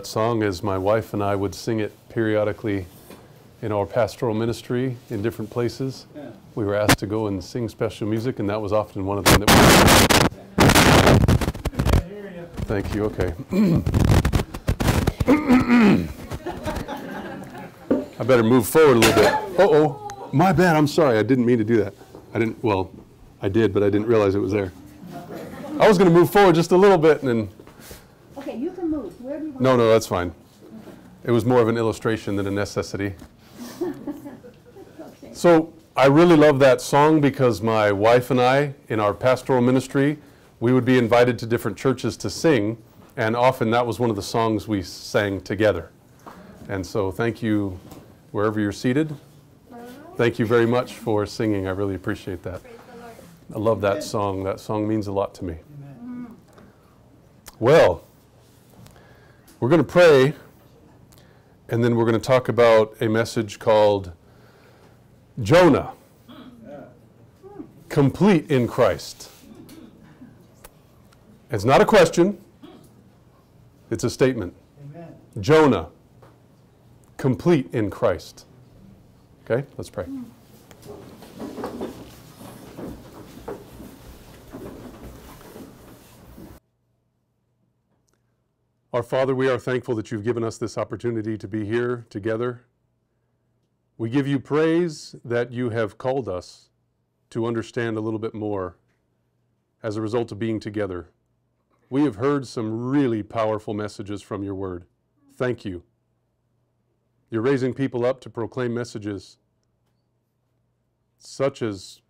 that song as my wife and I would sing it periodically in our pastoral ministry in different places. Yeah. We were asked to go and sing special music, and that was often one of them that hear you. Thank you. Okay. I better move forward a little bit. Uh oh. My bad. I'm sorry. I didn't mean to do that. I didn't. Well, I did, but I didn't realize it was there. I was going to move forward just a little bit, and then Okay, you can move. Where do you want? No, no, that's fine. It was more of an illustration than a necessity. Okay. So I really love that song because my wife and I, in our pastoral ministry, we would be invited to different churches to sing, and often that was one of the songs we sang together. And so thank you, wherever you're seated. Thank you very much for singing. I really appreciate that. I love that song. That song means a lot to me. Well, we're going to pray, and then we're going to talk about a message called Jonah, complete in Christ. It's not a question, it's a statement. Amen. Jonah, complete in Christ. Okay, let's pray. Our Father, we are thankful that you've given us this opportunity to be here together. We give you praise that you have called us to understand a little bit more as a result of being together. We have heard some really powerful messages from your word. Thank you. You're raising people up to proclaim messages such as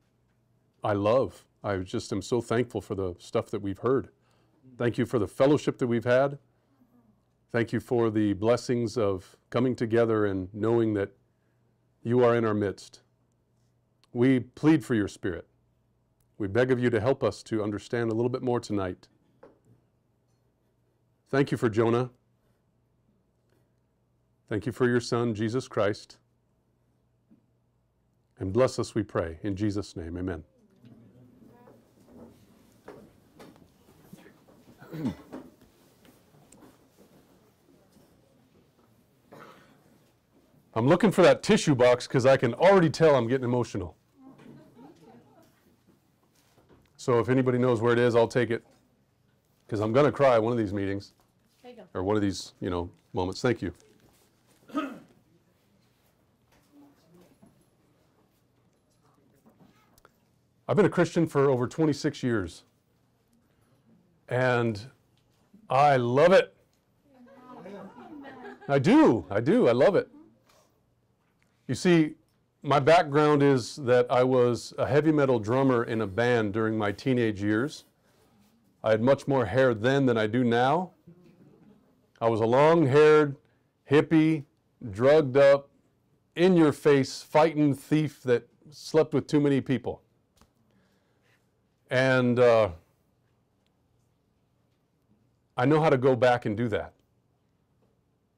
I love. I just am so thankful for the stuff that we've heard. Thank you for the fellowship that we've had. Thank you for the blessings of coming together and knowing that you are in our midst. We plead for your spirit. We beg of you to help us to understand a little bit more tonight. Thank you for Jonah. Thank you for your son, Jesus Christ. And bless us, we pray. In Jesus' name, amen. I'm looking for that tissue box because I can already tell I'm getting emotional. So if anybody knows where it is, I'll take it because I'm going to cry one of these meetings There you go. or one of these, you know, moments. Thank you. I've been a Christian for over 26 years. And I love it. I do. I do. I love it. You see, my background is that I was a heavy metal drummer in a band during my teenage years. I had much more hair then than I do now. I was a long haired, hippie, drugged up, in your face, fighting thief that slept with too many people. And uh, I know how to go back and do that.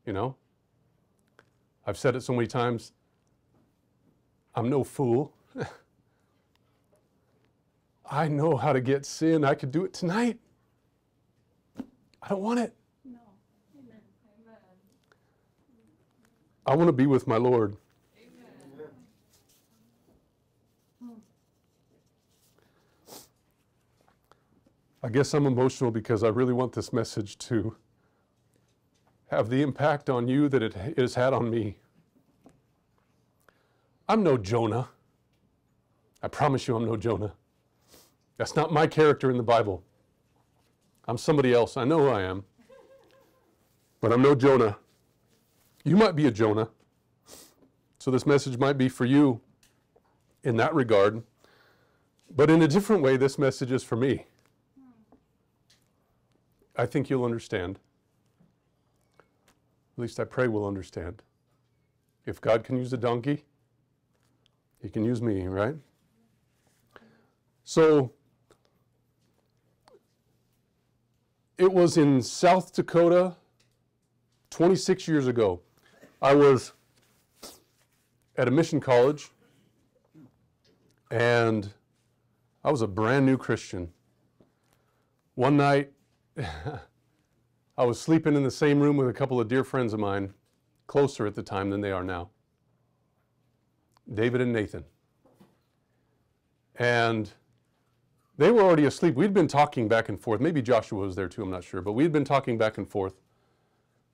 You know? I've said it so many times. I'm no fool. I know how to get sin. I could do it tonight. I don't want it. No. Amen. I want to be with my Lord. Amen. I guess I'm emotional because I really want this message to have the impact on you that it has had on me. I'm no Jonah. I promise you, I'm no Jonah. That's not my character in the Bible. I'm somebody else. I know who I am. But I'm no Jonah. You might be a Jonah. So this message might be for you in that regard. But in a different way, this message is for me. I think you'll understand. At least I pray we'll understand. If God can use a donkey, he can use me, right? So it was in South Dakota 26 years ago. I was at a mission college and I was a brand new Christian. One night, I I was sleeping in the same room with a couple of dear friends of mine, closer at the time than they are now David and Nathan. And they were already asleep. We'd been talking back and forth. Maybe Joshua was there too, I'm not sure. But we'd been talking back and forth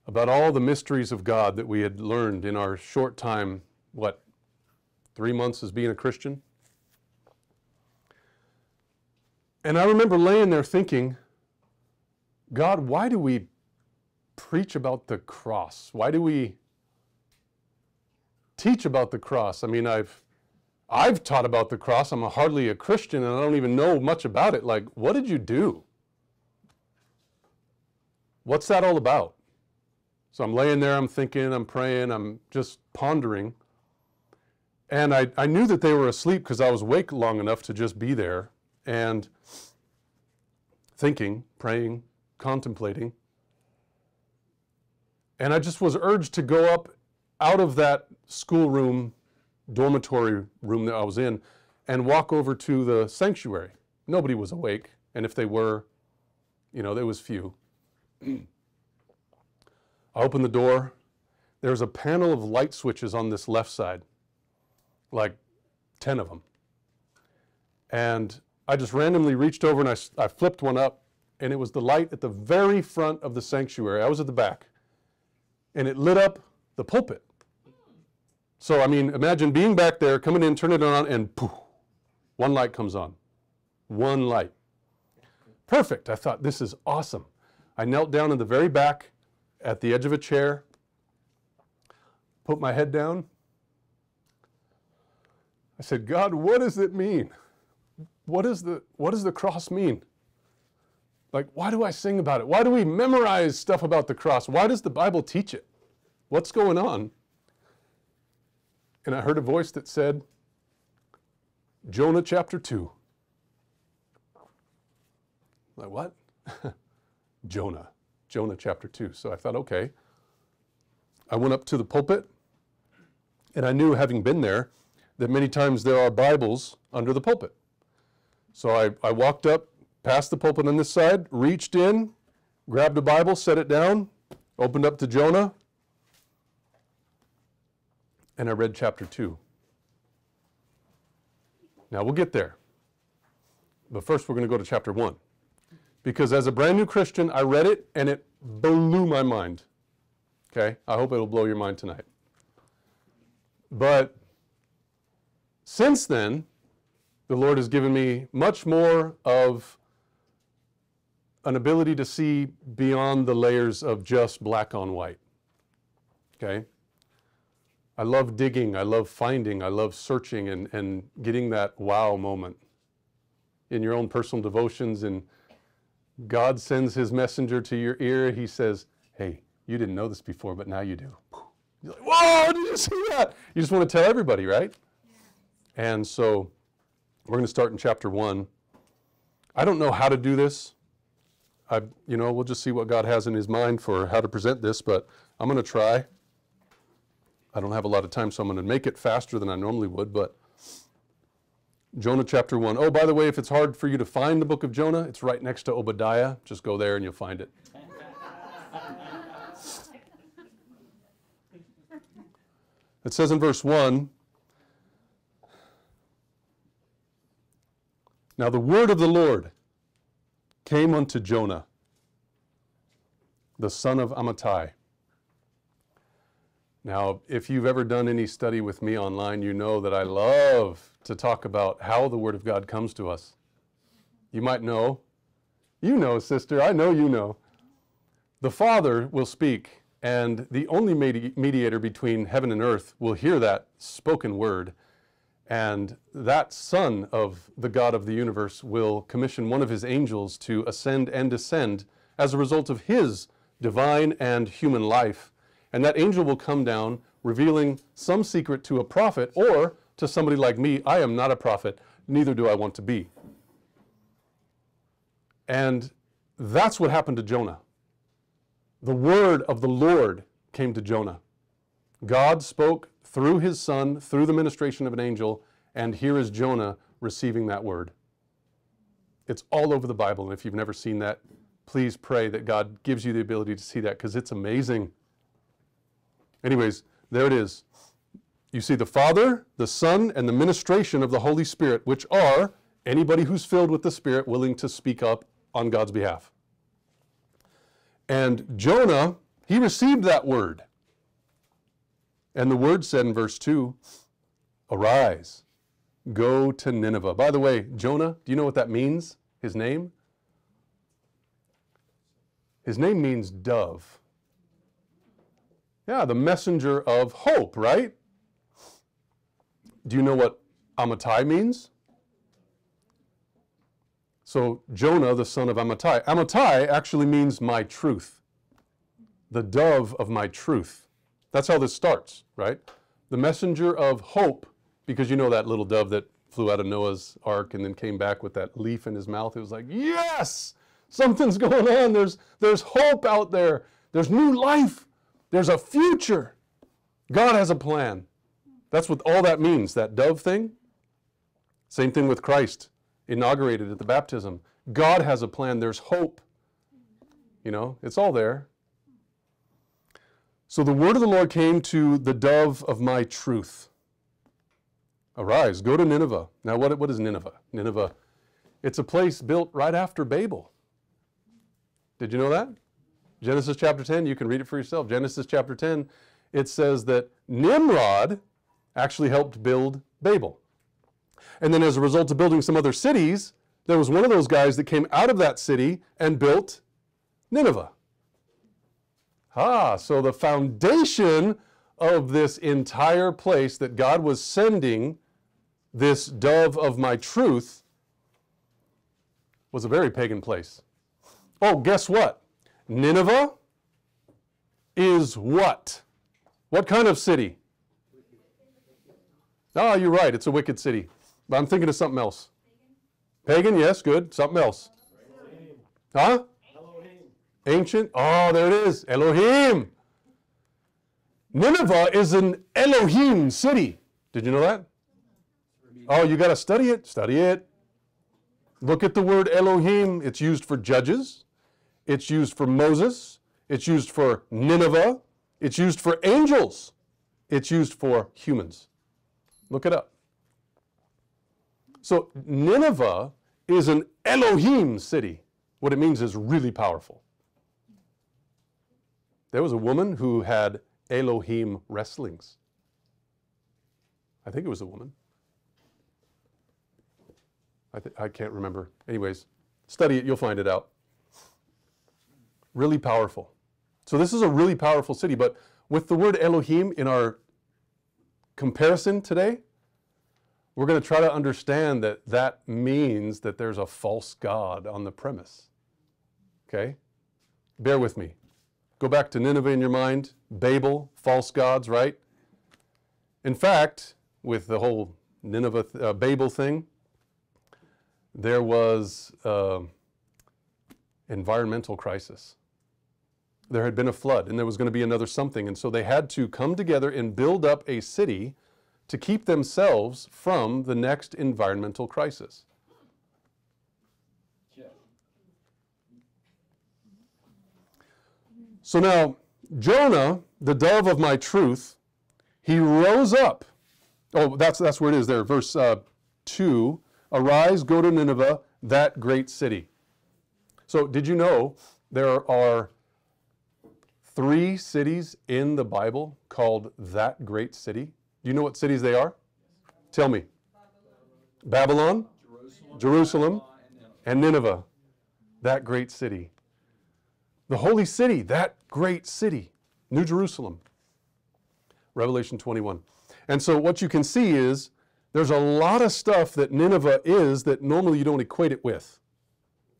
about all the mysteries of God that we had learned in our short time, what, three months as being a Christian? And I remember laying there thinking, God, why do we preach about the cross? Why do we teach about the cross? I mean, I've I've taught about the cross. I'm a hardly a Christian and I don't even know much about it. Like, what did you do? What's that all about? So I'm laying there, I'm thinking, I'm praying, I'm just pondering. And I, I knew that they were asleep because I was awake long enough to just be there and thinking, praying, contemplating. And I just was urged to go up out of that schoolroom, dormitory room that I was in, and walk over to the sanctuary. Nobody was awake, and if they were, you know, there was few. I opened the door. There's a panel of light switches on this left side, like 10 of them. And I just randomly reached over and I, I flipped one up, and it was the light at the very front of the sanctuary. I was at the back. And it lit up the pulpit. So, I mean, imagine being back there, coming in, turning it on, and poof, one light comes on. One light. Perfect. I thought, this is awesome. I knelt down in the very back at the edge of a chair, put my head down. I said, God, what does it mean? What, is the, what does the cross mean? Like, why do I sing about it? Why do we memorize stuff about the cross? Why does the Bible teach it? What's going on? And I heard a voice that said, Jonah chapter 2. Like, what? Jonah. Jonah chapter 2. So I thought, okay. I went up to the pulpit, and I knew, having been there, that many times there are Bibles under the pulpit. So I, I walked up past the pulpit on this side, reached in, grabbed a Bible, set it down, opened up to Jonah, and I read chapter 2. Now we'll get there. But first, we're going to go to chapter 1. Because as a brand new Christian, I read it and it blew my mind. Okay? I hope it'll blow your mind tonight. But since then, the Lord has given me much more of an ability to see beyond the layers of just black on white. Okay? I love digging, I love finding, I love searching and, and getting that wow moment in your own personal devotions. And God sends his messenger to your ear. He says, Hey, you didn't know this before, but now you do. You're like, Whoa, did you see that? You just want to tell everybody, right? And so we're going to start in chapter one. I don't know how to do this. I, you know, we'll just see what God has in His mind for how to present this, but I'm going to try. I don't have a lot of time, so I'm going to make it faster than I normally would, but Jonah chapter 1. Oh, by the way, if it's hard for you to find the book of Jonah, it's right next to Obadiah. Just go there and you'll find it. It says in verse 1 Now the word of the Lord came unto Jonah, the son of Amittai. Now, if you've ever done any study with me online, you know that I love to talk about how the Word of God comes to us. You might know. You know, sister, I know you know. The Father will speak, and the only medi- mediator between heaven and earth will hear that spoken word. And that Son of the God of the universe will commission one of his angels to ascend and descend as a result of his divine and human life. And that angel will come down revealing some secret to a prophet or to somebody like me. I am not a prophet, neither do I want to be. And that's what happened to Jonah. The word of the Lord came to Jonah. God spoke through his son, through the ministration of an angel, and here is Jonah receiving that word. It's all over the Bible, and if you've never seen that, please pray that God gives you the ability to see that because it's amazing. Anyways, there it is. You see the Father, the Son, and the ministration of the Holy Spirit, which are anybody who's filled with the Spirit willing to speak up on God's behalf. And Jonah, he received that word. And the word said in verse 2 Arise, go to Nineveh. By the way, Jonah, do you know what that means? His name? His name means dove. Yeah, the messenger of hope, right? Do you know what Amittai means? So, Jonah, the son of Amittai. Amittai actually means my truth, the dove of my truth. That's how this starts, right? The messenger of hope, because you know that little dove that flew out of Noah's ark and then came back with that leaf in his mouth. It was like, yes, something's going on. There's, there's hope out there. There's new life. There's a future. God has a plan. That's what all that means, that dove thing. Same thing with Christ inaugurated at the baptism. God has a plan, there's hope. You know, it's all there. So the word of the Lord came to the dove of my truth. Arise, go to Nineveh. Now, what, what is Nineveh? Nineveh, it's a place built right after Babel. Did you know that? Genesis chapter 10, you can read it for yourself. Genesis chapter 10, it says that Nimrod actually helped build Babel. And then as a result of building some other cities, there was one of those guys that came out of that city and built Nineveh. Ah, so the foundation of this entire place that God was sending this dove of my truth was a very pagan place. Oh, guess what? Nineveh is what? What kind of city? Ah, oh, you're right. It's a wicked city. But I'm thinking of something else. Pagan, yes, good. Something else. Huh? Ancient. Oh, there it is. Elohim. Nineveh is an Elohim city. Did you know that? Oh, you got to study it. Study it. Look at the word Elohim. It's used for judges. It's used for Moses. It's used for Nineveh. It's used for angels. It's used for humans. Look it up. So Nineveh is an Elohim city. What it means is really powerful. There was a woman who had Elohim wrestlings. I think it was a woman. I, th- I can't remember. Anyways, study it, you'll find it out. Really powerful. So, this is a really powerful city, but with the word Elohim in our comparison today, we're going to try to understand that that means that there's a false God on the premise. Okay? Bear with me. Go back to Nineveh in your mind, Babel, false gods, right? In fact, with the whole Nineveh, uh, Babel thing, there was uh, environmental crisis. There had been a flood, and there was going to be another something, and so they had to come together and build up a city to keep themselves from the next environmental crisis. So now, Jonah, the dove of my truth, he rose up. Oh, that's, that's where it is there, verse uh, 2. Arise, go to Nineveh, that great city. So, did you know there are three cities in the Bible called that great city? Do you know what cities they are? Tell me. Babylon, Jerusalem, and Nineveh, that great city. The holy city, that great city, New Jerusalem. Revelation 21. And so what you can see is there's a lot of stuff that Nineveh is that normally you don't equate it with.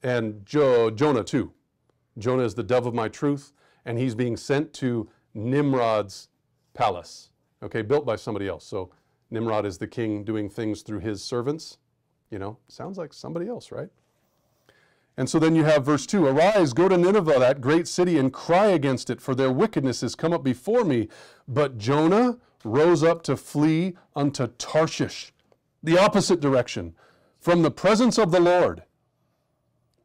And jo- Jonah too. Jonah is the dove of my truth, and he's being sent to Nimrod's palace okay, built by somebody else. So Nimrod is the king doing things through his servants. You know, sounds like somebody else, right? And so then you have verse 2 Arise, go to Nineveh, that great city, and cry against it, for their wickedness has come up before me. But Jonah rose up to flee unto Tarshish, the opposite direction, from the presence of the Lord.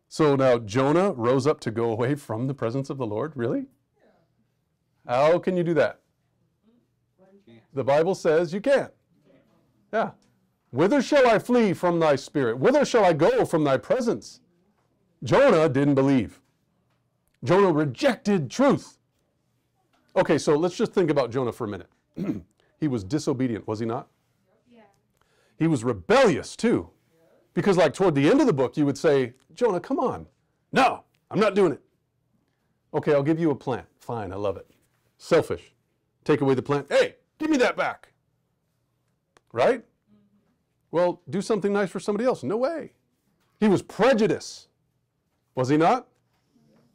So now Jonah rose up to go away from the presence of the Lord? Really? How can you do that? The Bible says you can't. Yeah. Whither shall I flee from thy spirit? Whither shall I go from thy presence? Jonah didn't believe. Jonah rejected truth. Okay, so let's just think about Jonah for a minute. he was disobedient, was he not? Yeah. He was rebellious too. Because, like, toward the end of the book, you would say, Jonah, come on. No, I'm not doing it. Okay, I'll give you a plant. Fine, I love it. Selfish. Take away the plant. Hey, give me that back. Right? Well, do something nice for somebody else. No way. He was prejudiced. Was he not?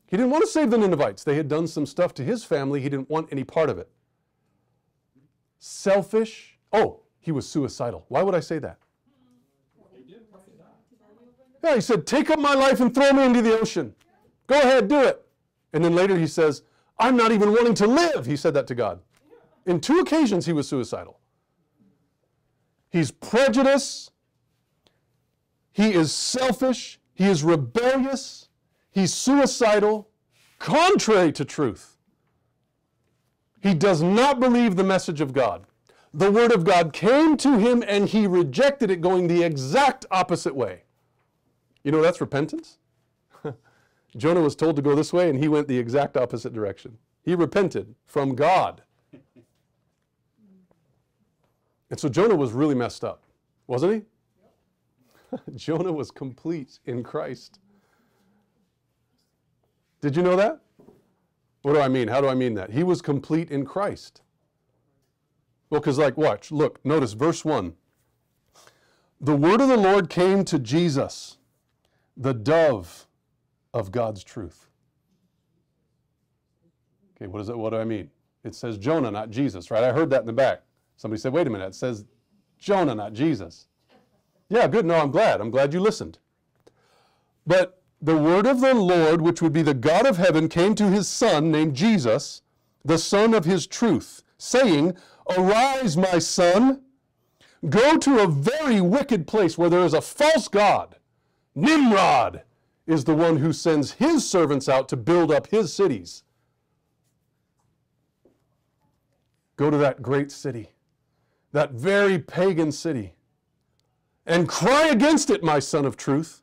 He didn't want to save the Ninevites. They had done some stuff to his family. He didn't want any part of it. Selfish. Oh, he was suicidal. Why would I say that? Yeah, he said, Take up my life and throw me into the ocean. Go ahead, do it. And then later he says, I'm not even wanting to live. He said that to God. In two occasions, he was suicidal. He's prejudiced. He is selfish. He is rebellious. He's suicidal, contrary to truth. He does not believe the message of God. The Word of God came to him and he rejected it, going the exact opposite way. You know that's repentance? Jonah was told to go this way and he went the exact opposite direction. He repented from God. And so Jonah was really messed up, wasn't he? Jonah was complete in Christ. Did you know that? What do I mean? How do I mean that? He was complete in Christ. Well, because, like, watch, look, notice verse 1. The word of the Lord came to Jesus, the dove of God's truth. Okay, what is it? What do I mean? It says Jonah, not Jesus, right? I heard that in the back. Somebody said, wait a minute, it says Jonah, not Jesus. Yeah, good. No, I'm glad. I'm glad you listened. But the word of the Lord, which would be the God of heaven, came to his son named Jesus, the son of his truth, saying, Arise, my son, go to a very wicked place where there is a false God. Nimrod is the one who sends his servants out to build up his cities. Go to that great city, that very pagan city, and cry against it, my son of truth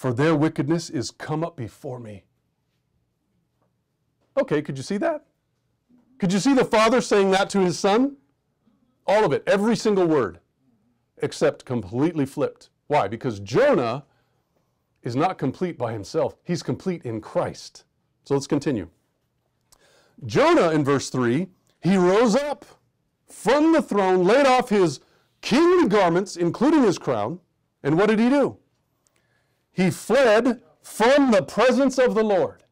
for their wickedness is come up before me. Okay, could you see that? Could you see the father saying that to his son? All of it, every single word, except completely flipped. Why? Because Jonah is not complete by himself, he's complete in Christ. So let's continue. Jonah, in verse 3, he rose up from the throne, laid off his kingly garments, including his crown, and what did he do? He fled from the presence of the Lord.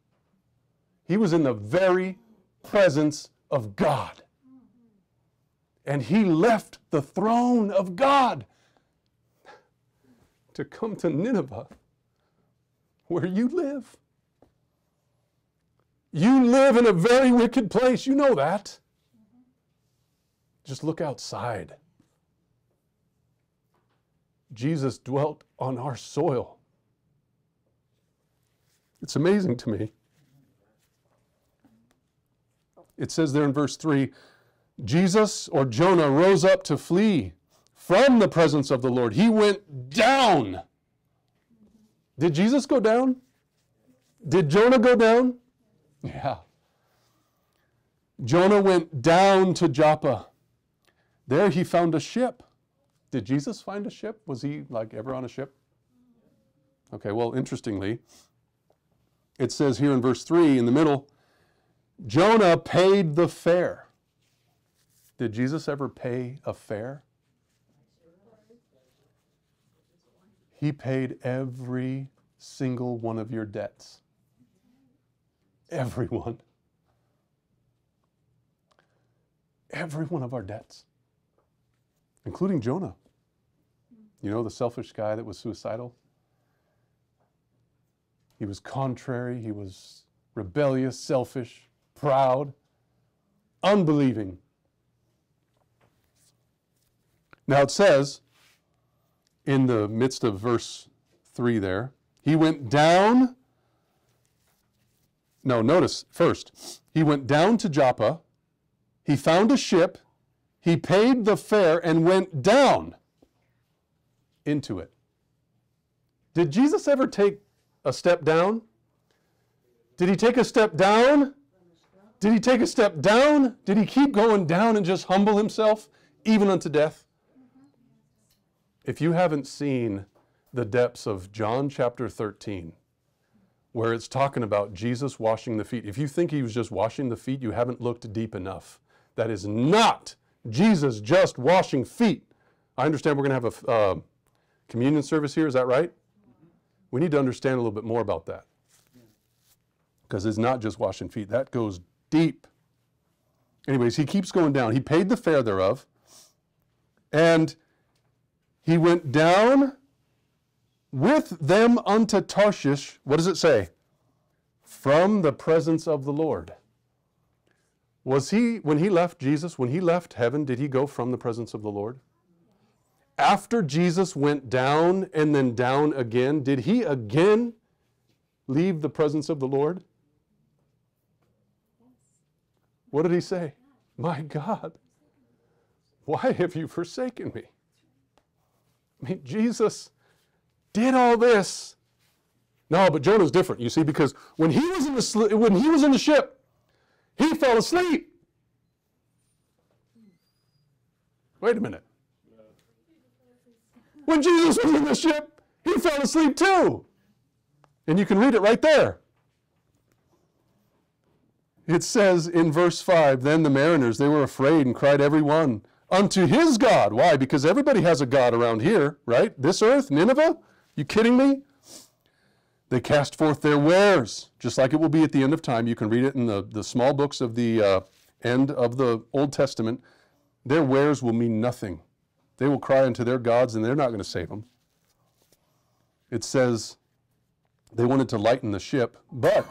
He was in the very presence of God. And he left the throne of God to come to Nineveh, where you live. You live in a very wicked place. You know that. Just look outside. Jesus dwelt on our soil. It's amazing to me. It says there in verse 3 Jesus or Jonah rose up to flee from the presence of the Lord. He went down. Did Jesus go down? Did Jonah go down? Yeah. Jonah went down to Joppa. There he found a ship. Did Jesus find a ship? Was he like ever on a ship? Okay, well, interestingly, it says here in verse 3 in the middle, Jonah paid the fare. Did Jesus ever pay a fare? He paid every single one of your debts. Everyone. Every one of our debts, including Jonah. You know, the selfish guy that was suicidal? He was contrary, he was rebellious, selfish, proud, unbelieving. Now it says in the midst of verse 3 there, He went down. No, notice first, he went down to Joppa. He found a ship. He paid the fare and went down into it. Did Jesus ever take a step down? Did he take a step down? Did he take a step down? Did he keep going down and just humble himself even unto death? If you haven't seen the depths of John chapter 13, where it's talking about Jesus washing the feet, if you think he was just washing the feet, you haven't looked deep enough. That is not Jesus just washing feet. I understand we're going to have a uh, communion service here, is that right? We need to understand a little bit more about that. Because it's not just washing feet, that goes deep. Anyways, he keeps going down. He paid the fare thereof, and he went down with them unto Tarshish. What does it say? From the presence of the Lord. Was he, when he left Jesus, when he left heaven, did he go from the presence of the Lord? After Jesus went down and then down again, did he again leave the presence of the Lord? What did he say? My God, why have you forsaken me? I mean, Jesus did all this. No, but Jonah's different, you see, because when he was in the, when he was in the ship, he fell asleep. Wait a minute. When Jesus was in the ship, he fell asleep too. And you can read it right there. It says in verse 5 Then the mariners, they were afraid and cried every one unto his God. Why? Because everybody has a God around here, right? This earth, Nineveh? You kidding me? They cast forth their wares, just like it will be at the end of time. You can read it in the, the small books of the uh, end of the Old Testament. Their wares will mean nothing. They will cry unto their gods, and they're not going to save them. It says they wanted to lighten the ship, but,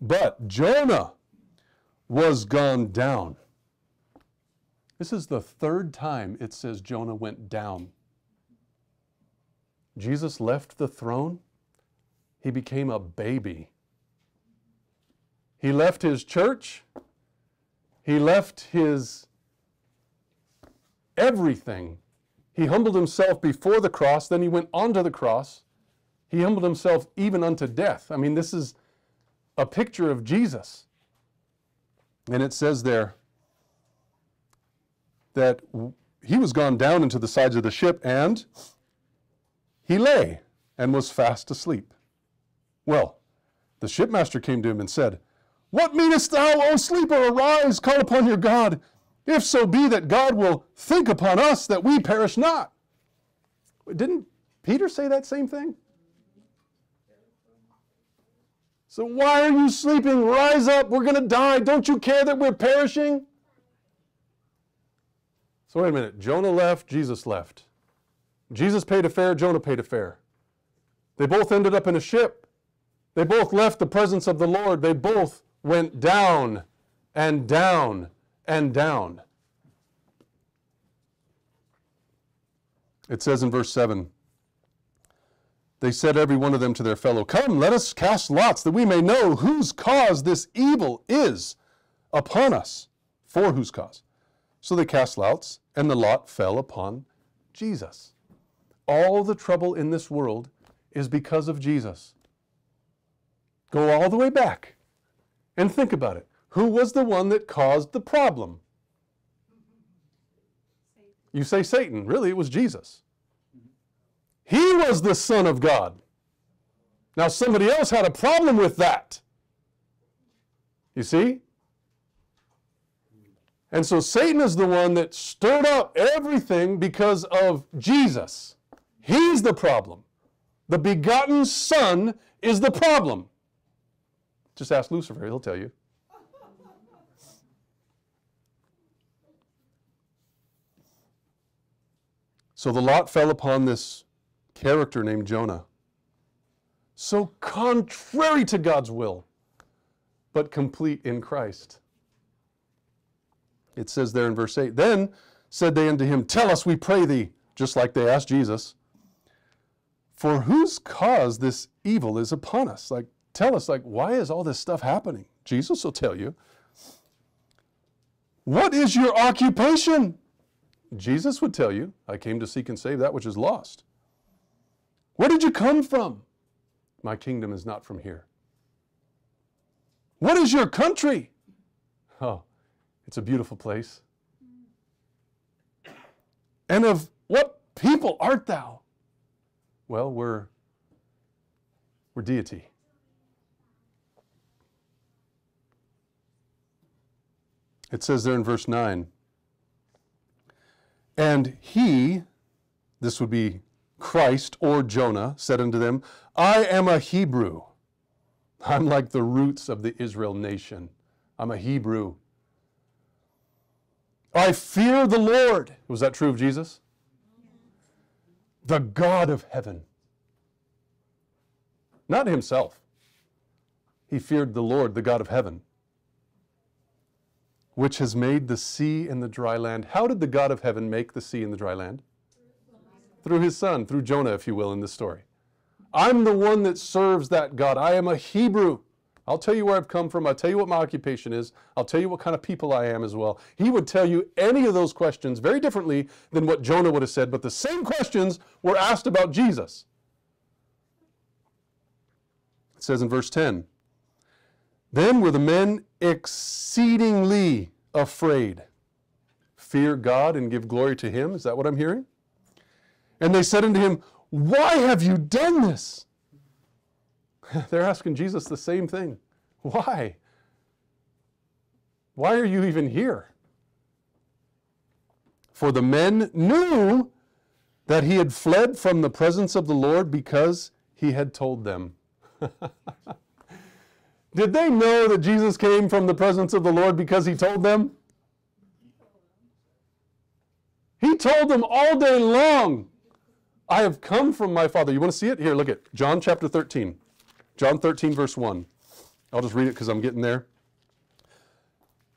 but Jonah was gone down. This is the third time it says Jonah went down. Jesus left the throne, he became a baby. He left his church, he left his everything. He humbled himself before the cross, then he went onto the cross. He humbled himself even unto death. I mean, this is a picture of Jesus. And it says there that he was gone down into the sides of the ship and he lay and was fast asleep. Well, the shipmaster came to him and said, What meanest thou, O sleeper? Arise, call upon your God, if so be that God will think upon us that we perish not. Didn't Peter say that same thing? So why are you sleeping? Rise up, we're going to die. Don't you care that we're perishing? Wait a minute. Jonah left, Jesus left. Jesus paid a fare, Jonah paid a fare. They both ended up in a ship. They both left the presence of the Lord. They both went down and down and down. It says in verse 7 They said every one of them to their fellow, Come, let us cast lots, that we may know whose cause this evil is upon us. For whose cause? So they cast lots, and the lot fell upon Jesus. All the trouble in this world is because of Jesus. Go all the way back and think about it. Who was the one that caused the problem? You say Satan. Really, it was Jesus. He was the Son of God. Now, somebody else had a problem with that. You see? And so Satan is the one that stirred up everything because of Jesus. He's the problem. The begotten Son is the problem. Just ask Lucifer, he'll tell you. So the lot fell upon this character named Jonah. So contrary to God's will, but complete in Christ. It says there in verse 8 Then said they unto him, Tell us, we pray thee, just like they asked Jesus, For whose cause this evil is upon us? Like, tell us, like, why is all this stuff happening? Jesus will tell you. What is your occupation? Jesus would tell you, I came to seek and save that which is lost. Where did you come from? My kingdom is not from here. What is your country? Oh, it's a beautiful place. And of what people art thou? Well, we're, we're deity. It says there in verse 9, and he, this would be Christ or Jonah, said unto them, I am a Hebrew. I'm like the roots of the Israel nation. I'm a Hebrew. I fear the Lord. Was that true of Jesus? The God of heaven. Not himself. He feared the Lord, the God of heaven, which has made the sea and the dry land. How did the God of heaven make the sea and the dry land? Through his son, through Jonah, if you will, in this story. I'm the one that serves that God. I am a Hebrew. I'll tell you where I've come from. I'll tell you what my occupation is. I'll tell you what kind of people I am as well. He would tell you any of those questions very differently than what Jonah would have said, but the same questions were asked about Jesus. It says in verse 10 Then were the men exceedingly afraid. Fear God and give glory to Him. Is that what I'm hearing? And they said unto him, Why have you done this? They're asking Jesus the same thing. Why? Why are you even here? For the men knew that he had fled from the presence of the Lord because he had told them. Did they know that Jesus came from the presence of the Lord because he told them? He told them all day long, I have come from my Father. You want to see it? Here, look at John chapter 13. John 13, verse 1. I'll just read it because I'm getting there.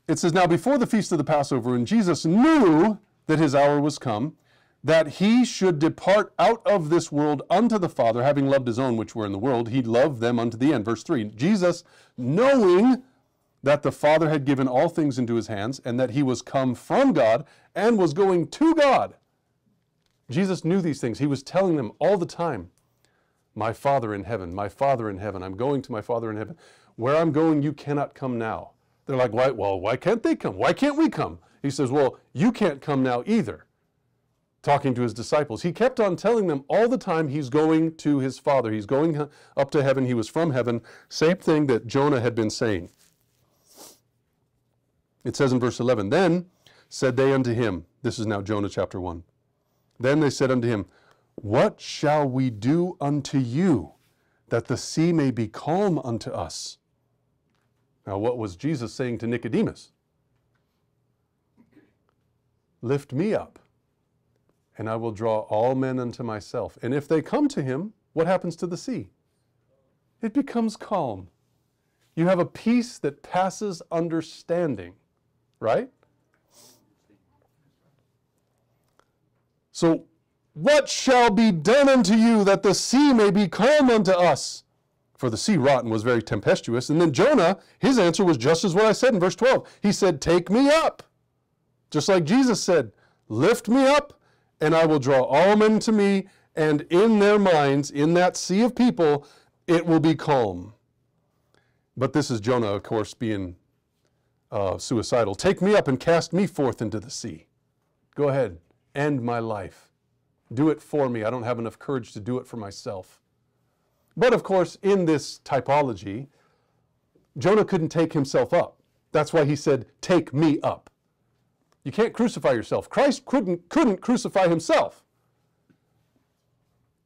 It says, Now before the feast of the Passover, and Jesus knew that his hour was come, that he should depart out of this world unto the Father, having loved his own which were in the world, he loved them unto the end. Verse 3 Jesus, knowing that the Father had given all things into his hands, and that he was come from God and was going to God. Jesus knew these things. He was telling them all the time, My Father in heaven, my Father in heaven, I'm going to my Father in heaven. Where I'm going, you cannot come now. They're like, why, well, why can't they come? Why can't we come? He says, Well, you can't come now either. Talking to his disciples. He kept on telling them all the time he's going to his Father. He's going up to heaven. He was from heaven. Same thing that Jonah had been saying. It says in verse 11, Then said they unto him, This is now Jonah chapter 1. Then they said unto him, What shall we do unto you, that the sea may be calm unto us? Now, what was Jesus saying to Nicodemus? Lift me up, and I will draw all men unto myself. And if they come to him, what happens to the sea? It becomes calm. You have a peace that passes understanding, right? So, what shall be done unto you that the sea may be calm unto us? For the sea rotten was very tempestuous. And then Jonah, his answer was just as what I said in verse 12. He said, Take me up. Just like Jesus said, Lift me up, and I will draw all men to me, and in their minds, in that sea of people, it will be calm. But this is Jonah, of course, being uh, suicidal. Take me up and cast me forth into the sea. Go ahead, end my life. Do it for me. I don't have enough courage to do it for myself. But of course, in this typology, Jonah couldn't take himself up. That's why he said, Take me up. You can't crucify yourself. Christ couldn't, couldn't crucify himself.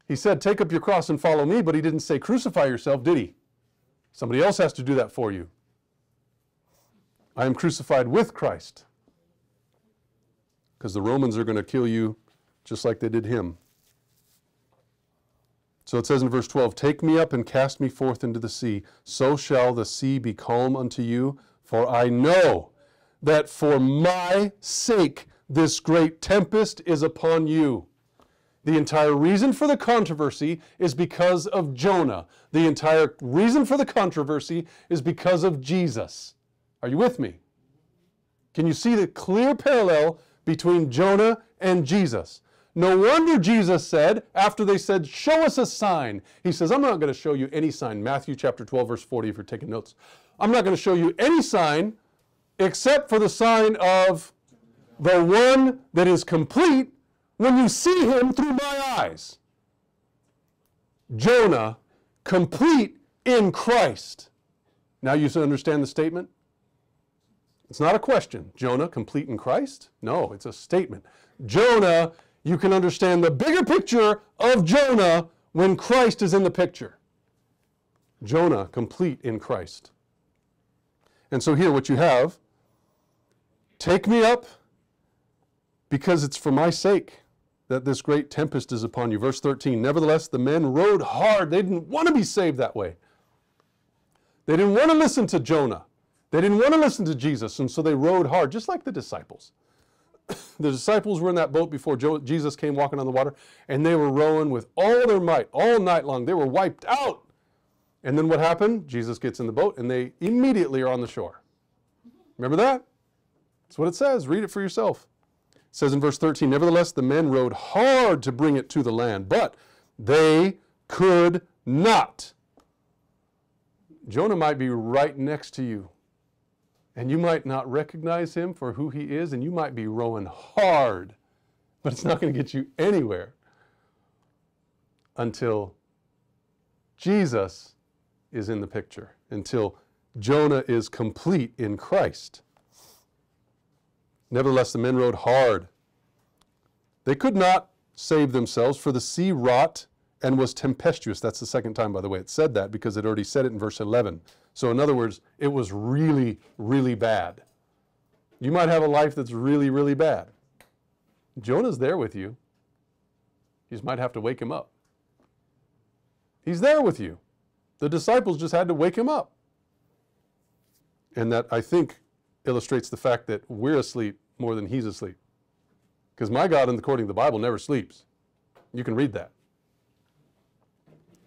He said, Take up your cross and follow me, but he didn't say, Crucify yourself, did he? Somebody else has to do that for you. I am crucified with Christ. Because the Romans are going to kill you just like they did him. So it says in verse 12, Take me up and cast me forth into the sea. So shall the sea be calm unto you, for I know that for my sake this great tempest is upon you. The entire reason for the controversy is because of Jonah. The entire reason for the controversy is because of Jesus. Are you with me? Can you see the clear parallel between Jonah and Jesus? No wonder Jesus said, after they said, Show us a sign, He says, I'm not going to show you any sign. Matthew chapter 12, verse 40, if you're taking notes. I'm not going to show you any sign except for the sign of the one that is complete when you see him through my eyes. Jonah, complete in Christ. Now you understand the statement? It's not a question. Jonah, complete in Christ? No, it's a statement. Jonah, you can understand the bigger picture of Jonah when Christ is in the picture. Jonah, complete in Christ. And so here, what you have take me up because it's for my sake that this great tempest is upon you. Verse 13 Nevertheless, the men rowed hard. They didn't want to be saved that way. They didn't want to listen to Jonah. They didn't want to listen to Jesus, and so they rowed hard, just like the disciples. the disciples were in that boat before Jesus came walking on the water, and they were rowing with all their might all night long. They were wiped out. And then what happened? Jesus gets in the boat, and they immediately are on the shore. Remember that? That's what it says. Read it for yourself It says in verse 13, Nevertheless, the men rowed hard to bring it to the land, but they could not. Jonah might be right next to you, and you might not recognize him for who he is, and you might be rowing hard, but it's not going to get you anywhere until Jesus is in the picture, until Jonah is complete in Christ. Nevertheless, the men rowed hard. They could not save themselves, for the sea wrought and was tempestuous. That's the second time, by the way, it said that because it already said it in verse 11. So, in other words, it was really, really bad. You might have a life that's really, really bad. Jonah's there with you. You just might have to wake him up. He's there with you. The disciples just had to wake him up. And that, I think, illustrates the fact that we're asleep more than he's asleep. Because my God, according to the Bible, never sleeps. You can read that.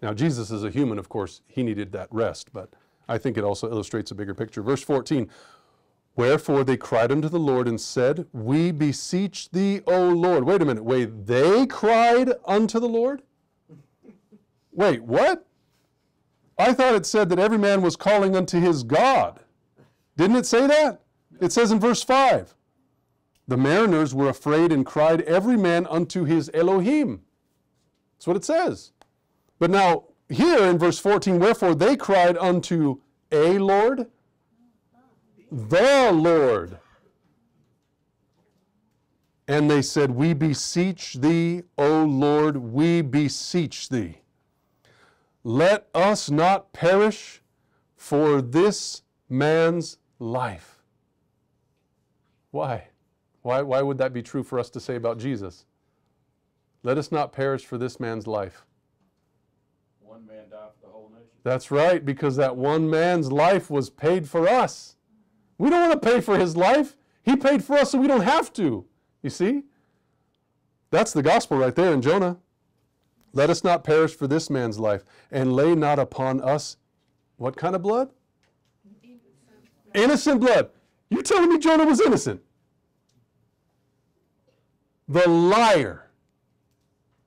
Now, Jesus is a human, of course, he needed that rest, but I think it also illustrates a bigger picture. Verse 14 Wherefore they cried unto the Lord and said, We beseech thee, O Lord. Wait a minute. Wait, they cried unto the Lord? Wait, what? I thought it said that every man was calling unto his God. Didn't it say that? It says in verse 5 The mariners were afraid and cried, every man unto his Elohim. That's what it says. But now, here in verse 14, wherefore they cried unto a Lord, the Lord. And they said, We beseech thee, O Lord, we beseech thee. Let us not perish for this man's life. Why? Why, why would that be true for us to say about Jesus? Let us not perish for this man's life. One man for the whole nation. That's right, because that one man's life was paid for us. We don't want to pay for his life. He paid for us so we don't have to. You see? That's the gospel right there in Jonah. Let us not perish for this man's life, and lay not upon us what kind of blood? Innocent, innocent blood. You telling me Jonah was innocent? The liar,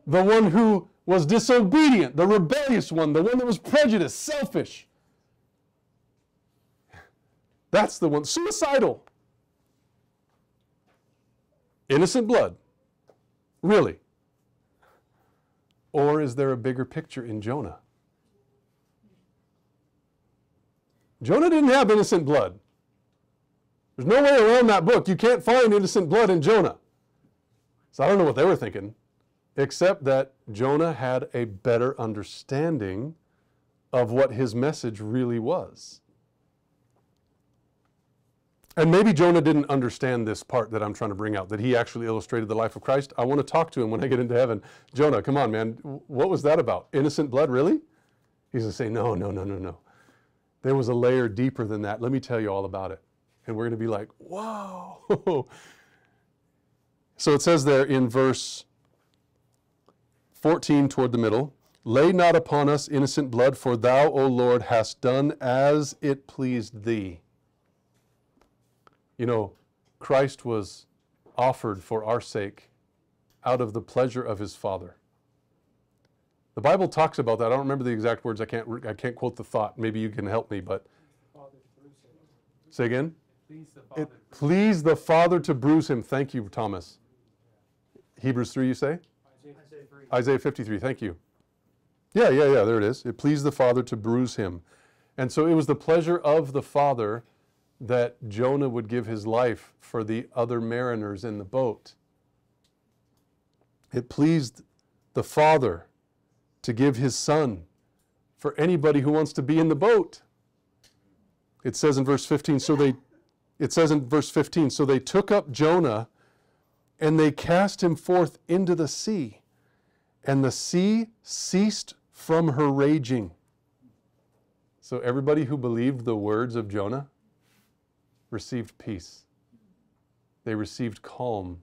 the one who was disobedient, the rebellious one, the one that was prejudiced, selfish. That's the one. Suicidal. Innocent blood. Really? Or is there a bigger picture in Jonah? Jonah didn't have innocent blood. There's no way around that book. You can't find innocent blood in Jonah. So I don't know what they were thinking, except that Jonah had a better understanding of what his message really was. And maybe Jonah didn't understand this part that I'm trying to bring out, that he actually illustrated the life of Christ. I want to talk to him when I get into heaven. Jonah, come on, man. What was that about? Innocent blood, really? He's going to say, no, no, no, no, no. There was a layer deeper than that. Let me tell you all about it and we're going to be like, whoa. so it says there in verse 14 toward the middle. Lay not upon us innocent blood, for thou, O Lord, hast done as it pleased thee. You know, Christ was offered for our sake out of the pleasure of his Father. The Bible talks about that. I don't remember the exact words. I can't, I can't quote the thought. Maybe you can help me, but say again. It pleased the Father to bruise him. Thank you, Thomas. Hebrews 3, you say? Isaiah three. Isaiah 53, thank you. Yeah, yeah, yeah, there it is. It pleased the Father to bruise him. And so it was the pleasure of the Father that Jonah would give his life for the other mariners in the boat. It pleased the Father to give his Son for anybody who wants to be in the boat. It says in verse 15, so they, it says in verse 15, so they took up Jonah and they cast him forth into the sea, and the sea ceased from her raging. So everybody who believed the words of Jonah received peace. They received calm,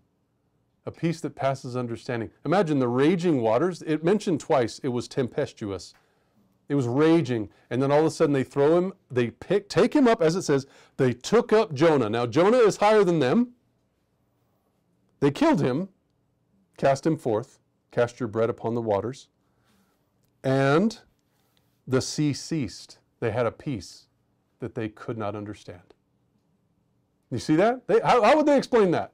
a peace that passes understanding. Imagine the raging waters. It mentioned twice it was tempestuous. It was raging, and then all of a sudden they throw him, they pick, take him up, as it says, they took up Jonah. Now Jonah is higher than them. They killed him, cast him forth, cast your bread upon the waters, and the sea ceased. They had a peace that they could not understand. You see that? They, how, how would they explain that?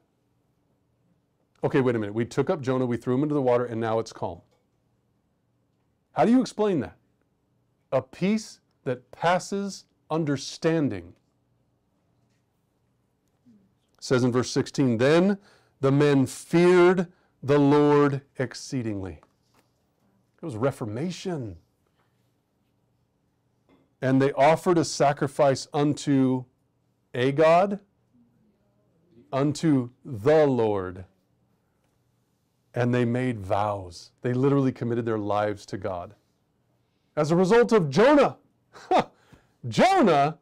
Okay, wait a minute. We took up Jonah, we threw him into the water, and now it's calm. How do you explain that? A peace that passes understanding. It says in verse 16, Then the men feared the Lord exceedingly. It was reformation. And they offered a sacrifice unto a God, unto the Lord. And they made vows. They literally committed their lives to God. As a result of Jonah. Jonah,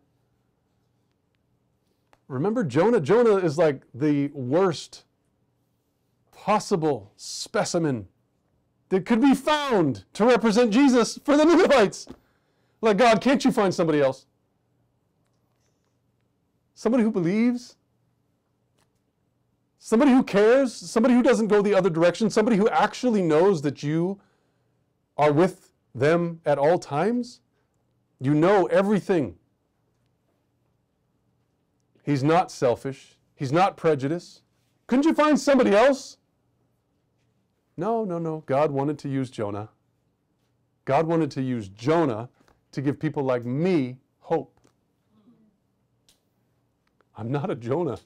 remember Jonah? Jonah is like the worst possible specimen that could be found to represent Jesus for the Ninevites. Like, God, can't you find somebody else? Somebody who believes? Somebody who cares? Somebody who doesn't go the other direction? Somebody who actually knows that you are with them at all times? You know everything. He's not selfish. He's not prejudiced. Couldn't you find somebody else? No, no, no. God wanted to use Jonah. God wanted to use Jonah to give people like me hope. I'm not a Jonah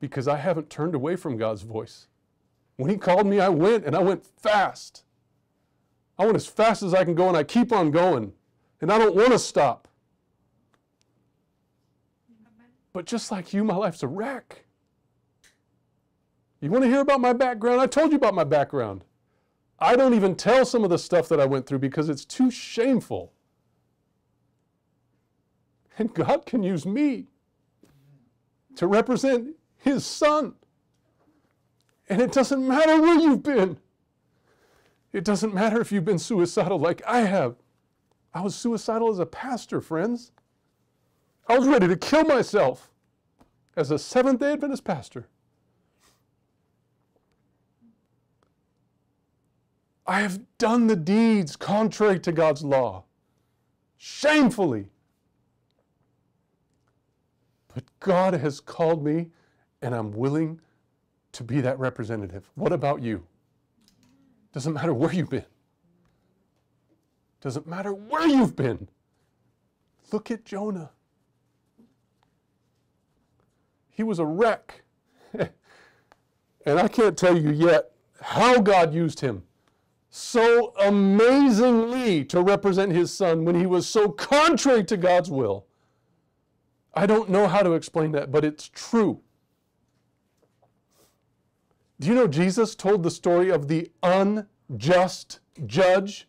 because I haven't turned away from God's voice. When He called me, I went and I went fast. I went as fast as I can go and I keep on going. And I don't want to stop. But just like you, my life's a wreck. You want to hear about my background? I told you about my background. I don't even tell some of the stuff that I went through because it's too shameful. And God can use me to represent His Son. And it doesn't matter where you've been. It doesn't matter if you've been suicidal like I have. I was suicidal as a pastor, friends. I was ready to kill myself as a Seventh day Adventist pastor. I have done the deeds contrary to God's law, shamefully. But God has called me, and I'm willing to be that representative. What about you? Doesn't matter where you've been. Doesn't matter where you've been. Look at Jonah. He was a wreck. and I can't tell you yet how God used him so amazingly to represent his son when he was so contrary to God's will. I don't know how to explain that, but it's true. Do you know Jesus told the story of the unjust judge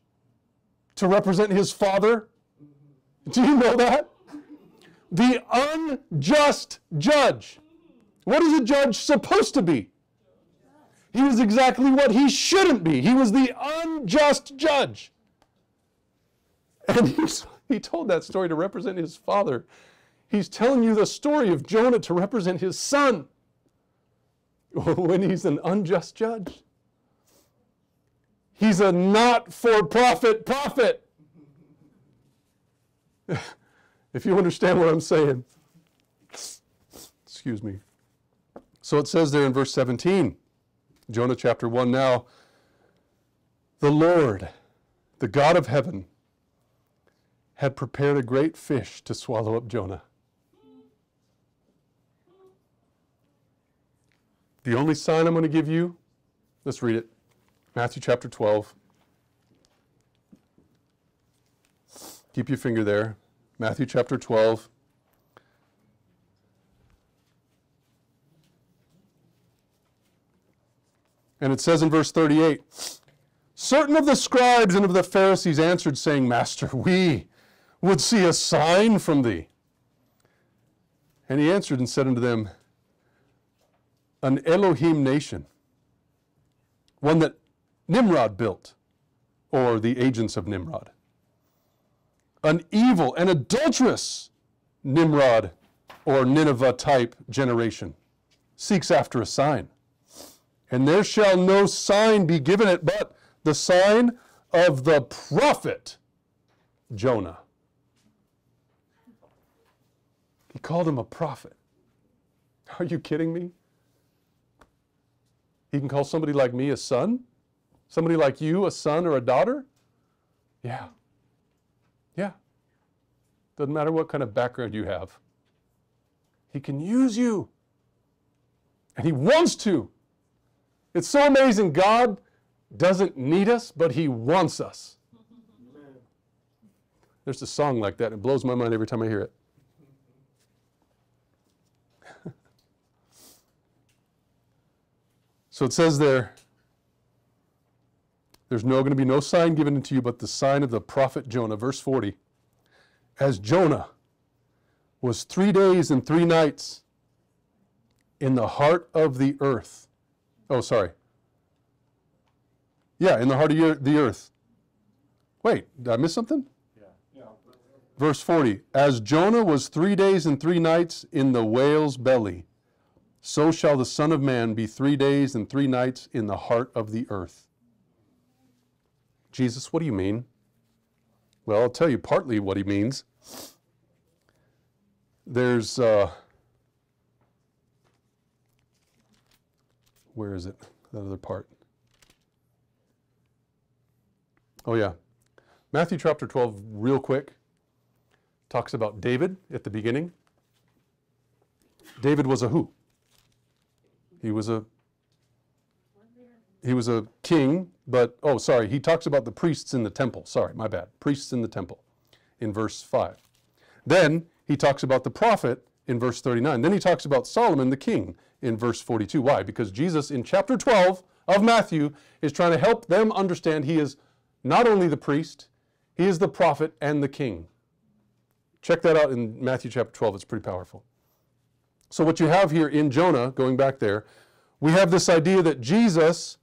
to represent his father? Do you know that? The unjust judge. What is a judge supposed to be? He was exactly what he shouldn't be. He was the unjust judge. And he's, he told that story to represent his father. He's telling you the story of Jonah to represent his son when he's an unjust judge. He's a not for profit prophet. if you understand what I'm saying. Excuse me. So it says there in verse 17, Jonah chapter 1 now, the Lord, the God of heaven, had prepared a great fish to swallow up Jonah. The only sign I'm going to give you, let's read it. Matthew chapter 12. Keep your finger there. Matthew chapter 12. And it says in verse 38 Certain of the scribes and of the Pharisees answered, saying, Master, we would see a sign from thee. And he answered and said unto them, An Elohim nation, one that Nimrod built, or the agents of Nimrod. An evil and adulterous Nimrod or Nineveh type generation seeks after a sign. And there shall no sign be given it but the sign of the prophet Jonah. He called him a prophet. Are you kidding me? He can call somebody like me a son? Somebody like you a son or a daughter? Yeah. Yeah. Doesn't matter what kind of background you have. He can use you. And He wants to. It's so amazing. God doesn't need us, but He wants us. There's a song like that. It blows my mind every time I hear it. so it says there, there's no going to be no sign given unto you but the sign of the prophet Jonah. Verse 40. As Jonah was three days and three nights in the heart of the earth. Oh, sorry. Yeah, in the heart of the earth. Wait, did I miss something? Yeah. Verse 40 As Jonah was three days and three nights in the whale's belly, so shall the Son of Man be three days and three nights in the heart of the earth. Jesus, what do you mean? Well, I'll tell you partly what he means. There's, uh, where is it? That other part. Oh, yeah. Matthew chapter 12, real quick, talks about David at the beginning. David was a who? He was a he was a king, but oh, sorry, he talks about the priests in the temple. Sorry, my bad. Priests in the temple in verse 5. Then he talks about the prophet in verse 39. Then he talks about Solomon the king in verse 42. Why? Because Jesus in chapter 12 of Matthew is trying to help them understand he is not only the priest, he is the prophet and the king. Check that out in Matthew chapter 12. It's pretty powerful. So, what you have here in Jonah, going back there, we have this idea that Jesus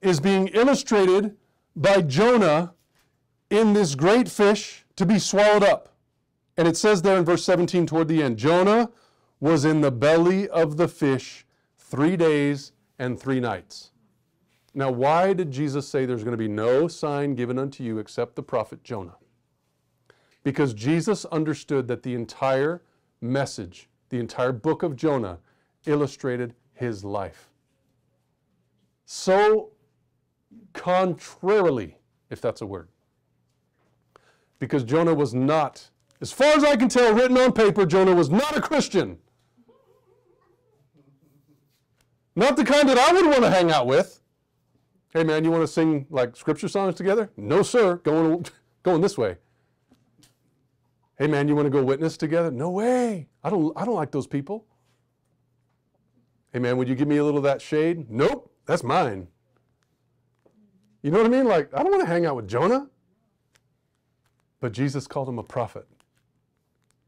is being illustrated by Jonah in this great fish to be swallowed up. And it says there in verse 17 toward the end Jonah was in the belly of the fish three days and three nights. Now, why did Jesus say there's going to be no sign given unto you except the prophet Jonah? Because Jesus understood that the entire message, the entire book of Jonah, illustrated his life. So contrarily, if that's a word. Because Jonah was not, as far as I can tell, written on paper, Jonah was not a Christian. Not the kind that I would want to hang out with. Hey man, you want to sing like scripture songs together? No, sir. Going going this way. Hey man, you want to go witness together? No way. I don't I don't like those people. Hey man, would you give me a little of that shade? Nope, that's mine. You know what I mean? Like, I don't want to hang out with Jonah. But Jesus called him a prophet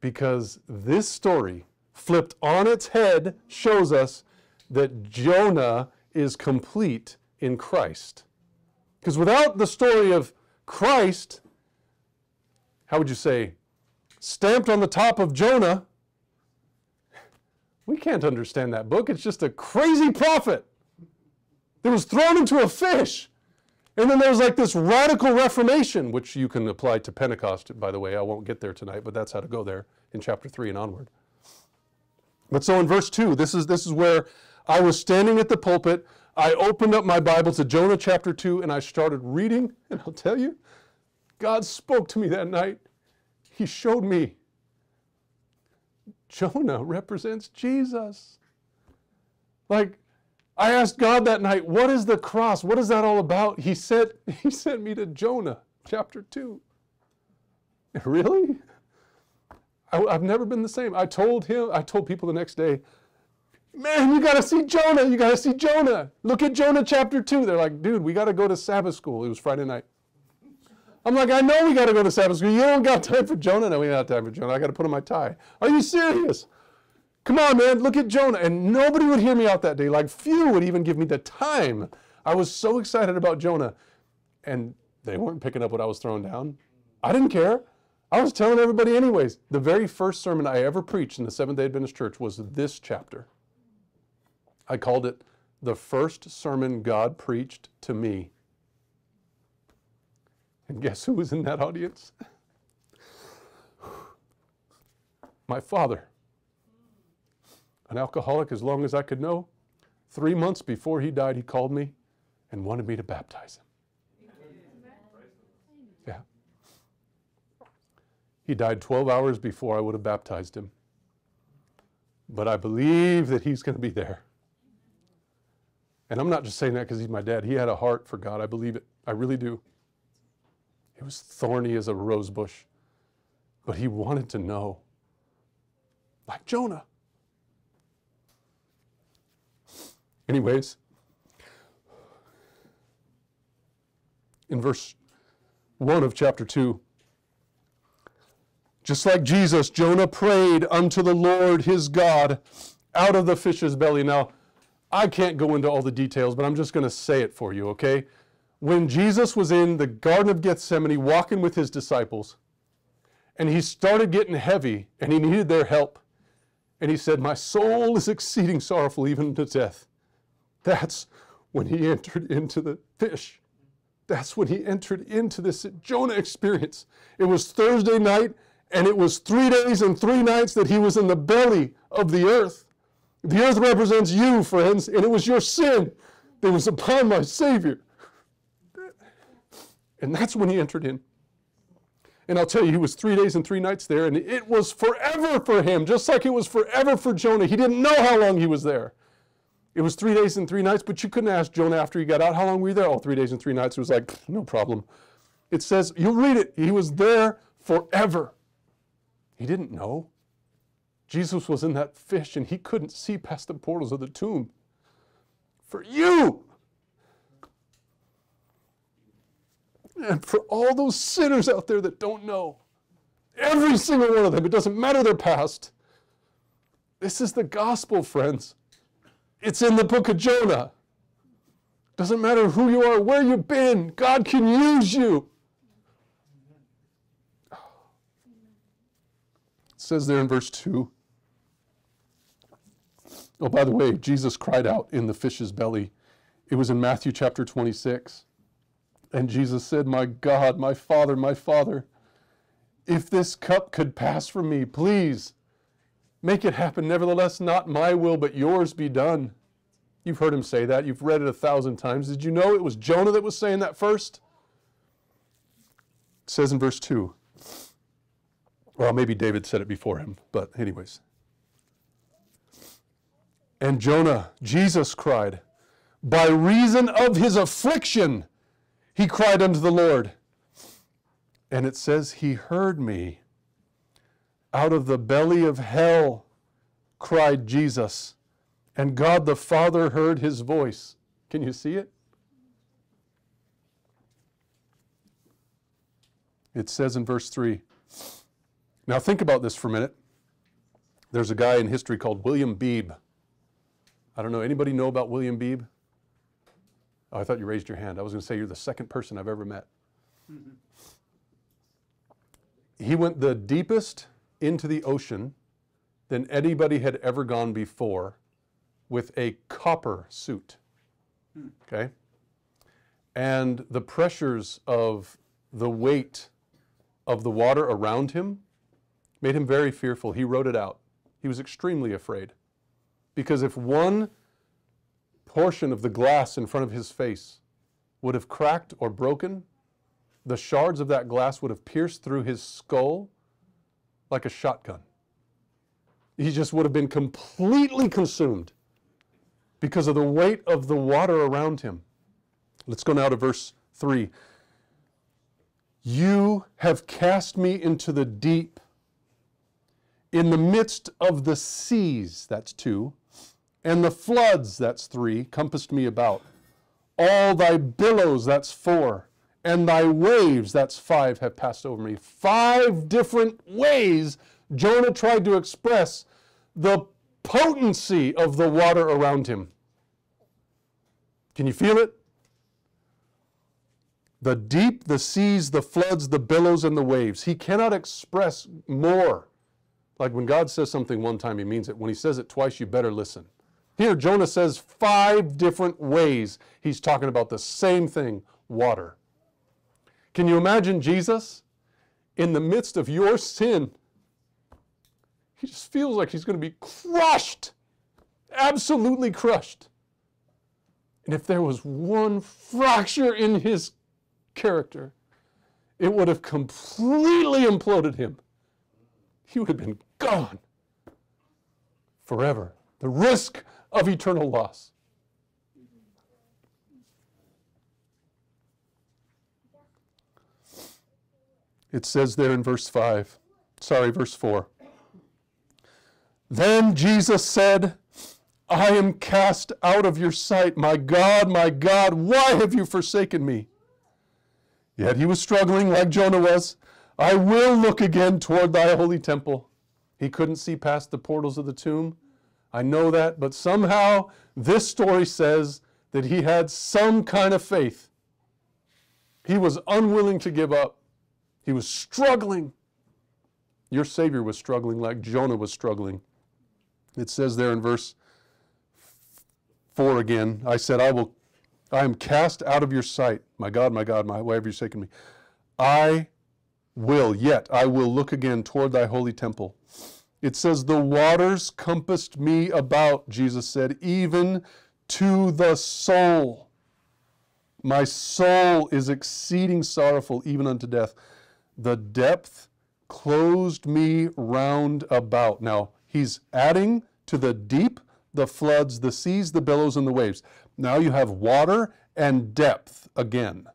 because this story, flipped on its head, shows us that Jonah is complete in Christ. Because without the story of Christ, how would you say, stamped on the top of Jonah, we can't understand that book. It's just a crazy prophet that was thrown into a fish. And then there's like this radical reformation, which you can apply to Pentecost, by the way. I won't get there tonight, but that's how to go there in chapter 3 and onward. But so in verse 2, this is, this is where I was standing at the pulpit. I opened up my Bible to Jonah chapter 2 and I started reading. And I'll tell you, God spoke to me that night. He showed me Jonah represents Jesus. Like, I asked God that night, what is the cross? What is that all about? He sent, he sent me to Jonah chapter 2. Really? I, have never been the same. I told him, I told people the next day, man, you got to see Jonah. You got to see Jonah. Look at Jonah chapter 2. They're like, dude, we got to go to Sabbath school. It was Friday night. I'm like, I know we got to go to Sabbath school. You don't got time for Jonah? No, we don't have time for Jonah. I got to put on my tie. Are you serious? Come on, man, look at Jonah. And nobody would hear me out that day. Like, few would even give me the time. I was so excited about Jonah. And they weren't picking up what I was throwing down. I didn't care. I was telling everybody, anyways. The very first sermon I ever preached in the Seventh day Adventist Church was this chapter. I called it the first sermon God preached to me and guess who was in that audience? My father, an alcoholic as long as I could know. Three months before he died, he called me and wanted me to baptize him. Yeah. He died 12 hours before I would have baptized him. But I believe that he's going to be there. And I'm not just saying that because he's my dad. He had a heart for God. I believe it. I really do. It was thorny as a rose bush, but he wanted to know, like Jonah. Anyways, in verse 1 of chapter 2, just like Jesus, Jonah prayed unto the Lord his God out of the fish's belly. Now, I can't go into all the details, but I'm just going to say it for you, okay? when Jesus was in the Garden of Gethsemane walking with his disciples, and he started getting heavy and he needed their help, and he said, My soul is exceeding sorrowful, even to death. That's when he entered into the fish. That's when he entered into this Jonah experience. It was Thursday night, and it was three days and three nights that he was in the belly of the earth. The earth represents you, friends, and it was your sin that was upon my Savior. And that's when he entered in. And I'll tell you, he was three days and three nights there, and it was forever for him, just like it was forever for Jonah. He didn't know how long he was there. It was three days and three nights, but you couldn't ask Jonah after he got out, how long were you there? Oh, three days and three nights. It was like, no problem. It says, you'll read it, he was there forever. He didn't know. Jesus was in that fish, and he couldn't see past the portals of the tomb. For you, And for all those sinners out there that don't know, every single one of them, it doesn't matter their past. This is the gospel, friends. It's in the book of Jonah. Doesn't matter who you are, where you've been, God can use you. It says there in verse 2. Oh, by the way, Jesus cried out in the fish's belly. It was in Matthew chapter 26. And Jesus said, My God, my Father, my Father, if this cup could pass from me, please make it happen. Nevertheless, not my will, but yours be done. You've heard him say that. You've read it a thousand times. Did you know it was Jonah that was saying that first? It says in verse 2. Well, maybe David said it before him, but, anyways. And Jonah, Jesus cried, by reason of his affliction, he cried unto the Lord. And it says, He heard me. Out of the belly of hell cried Jesus, and God the Father heard his voice. Can you see it? It says in verse 3. Now think about this for a minute. There's a guy in history called William Beebe. I don't know, anybody know about William Beebe? Oh, I thought you raised your hand. I was going to say you're the second person I've ever met. Mm-hmm. He went the deepest into the ocean than anybody had ever gone before with a copper suit. Okay? And the pressures of the weight of the water around him made him very fearful. He wrote it out. He was extremely afraid. Because if one portion of the glass in front of his face would have cracked or broken, the shards of that glass would have pierced through his skull like a shotgun. He just would have been completely consumed because of the weight of the water around him. Let's go now to verse 3. You have cast me into the deep, in the midst of the seas, that's two, and the floods, that's three, compassed me about. All thy billows, that's four, and thy waves, that's five, have passed over me. Five different ways Jonah tried to express the potency of the water around him. Can you feel it? The deep, the seas, the floods, the billows, and the waves. He cannot express more. Like when God says something one time, he means it. When he says it twice, you better listen. Here, Jonah says five different ways he's talking about the same thing water. Can you imagine Jesus in the midst of your sin? He just feels like he's going to be crushed, absolutely crushed. And if there was one fracture in his character, it would have completely imploded him. He would have been gone forever. The risk of eternal loss. It says there in verse 5, sorry, verse 4. Then Jesus said, I am cast out of your sight. My God, my God, why have you forsaken me? Yet he was struggling like Jonah was. I will look again toward thy holy temple. He couldn't see past the portals of the tomb. I know that, but somehow this story says that he had some kind of faith. He was unwilling to give up. He was struggling. Your Savior was struggling like Jonah was struggling. It says there in verse 4 again, I said, I will I am cast out of your sight. My God, my God, my why have you forsaken me? I will, yet I will look again toward thy holy temple. It says, The waters compassed me about, Jesus said, even to the soul. My soul is exceeding sorrowful, even unto death. The depth closed me round about. Now, he's adding to the deep, the floods, the seas, the billows, and the waves. Now you have water and depth again.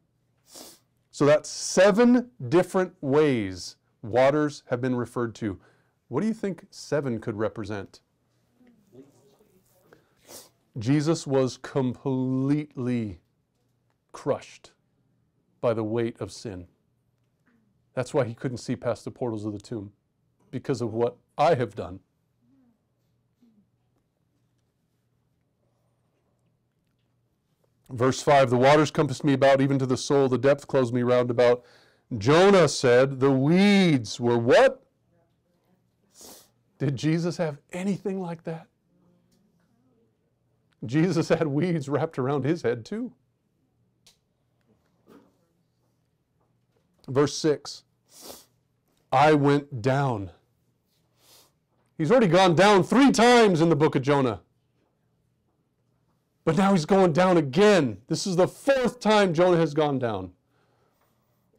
So that's seven different ways waters have been referred to. What do you think seven could represent? Jesus was completely crushed by the weight of sin. That's why he couldn't see past the portals of the tomb, because of what I have done. Verse 5 The waters compassed me about, even to the soul, the depth closed me round about. Jonah said, The weeds were what? Did Jesus have anything like that? Jesus had weeds wrapped around his head too. Verse 6 I went down. He's already gone down three times in the book of Jonah. But now he's going down again. This is the fourth time Jonah has gone down.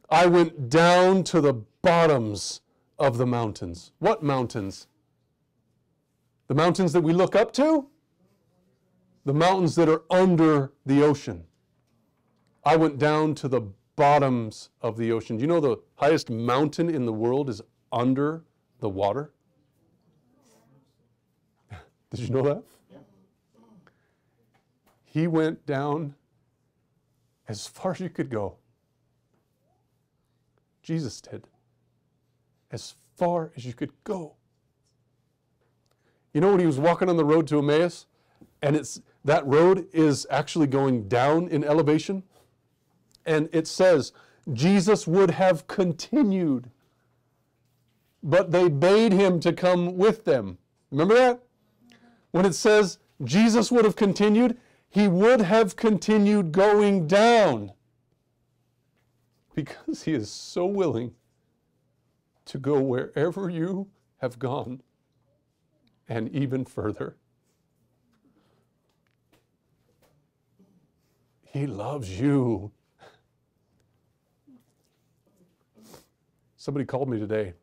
I went down to the bottoms of the mountains. What mountains? The mountains that we look up to? The mountains that are under the ocean. I went down to the bottoms of the ocean. Do you know the highest mountain in the world is under the water? Did you know that? He went down as far as you could go. Jesus did. As far as you could go. You know when he was walking on the road to Emmaus and it's that road is actually going down in elevation. And it says, Jesus would have continued, but they bade him to come with them. Remember that? When it says Jesus would have continued, he would have continued going down because he is so willing to go wherever you have gone and even further. He loves you. Somebody called me today.